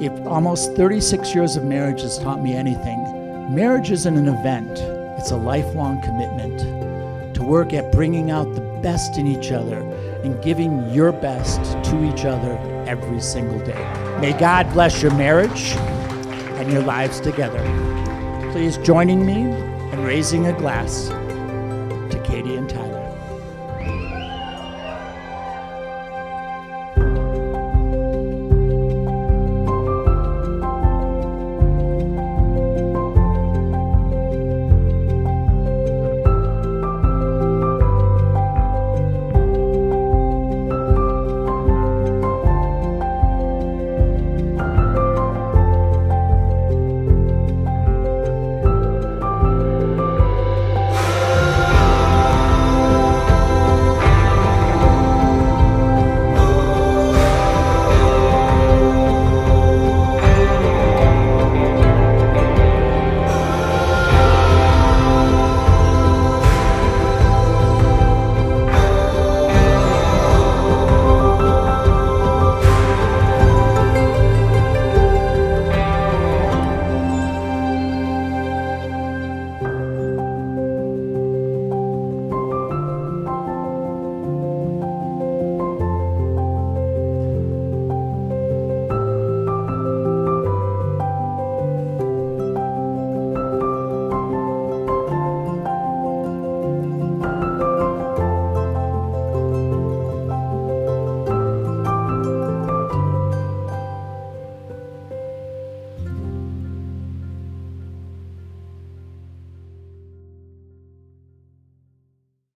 If almost 36 years of marriage has taught me anything, marriage isn't an event, it's a lifelong commitment to work at bringing out the best in each other and giving your best to each other every single day. May God bless your marriage and your lives together. Please joining me in raising a glass to Katy and Tyler.